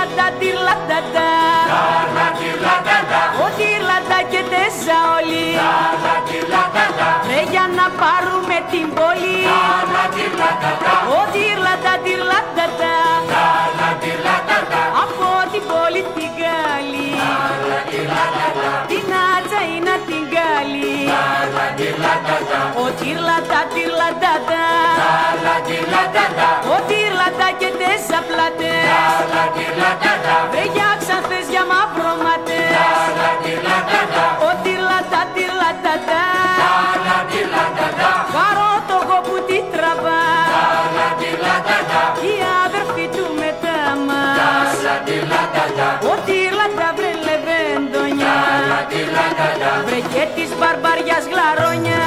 τυρλάντα, τυρλάντα. Ο τυρλάντα και τέσσα όλοι. Τάρλα. Ρε για να πάρουμε την πόλη. Τάρλα, τυρλάντα. Ο τυρλάντα, τυρλάντα. Τάρλα. Από την πόλη την καλή. τύρλατα, τίρλα τα. Τάλα, τύρλατα, τα. Ο τύρλατα και τέσσαπλατε. Τάλα, τύρλατα, τα. της βαρβαριάς γλαρόνια.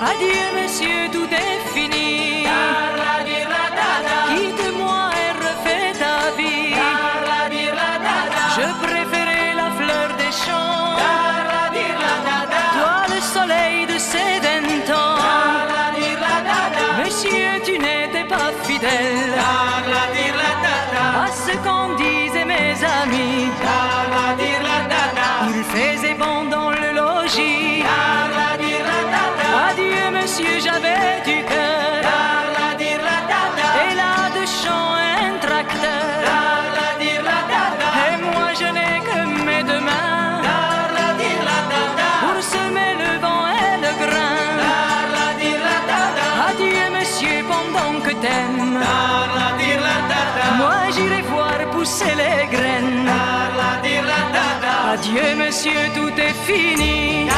Adieu monsieur, tout est fini. Quitte-moi et refais ta vie. Je préférais la fleur des champs. Toi le soleil de ces temps. Monsieur, tu n'étais pas fidèle à ce qu'en disaient mes amis. Moi j'irai voir pousser les graines. Adieu monsieur, tout est fini.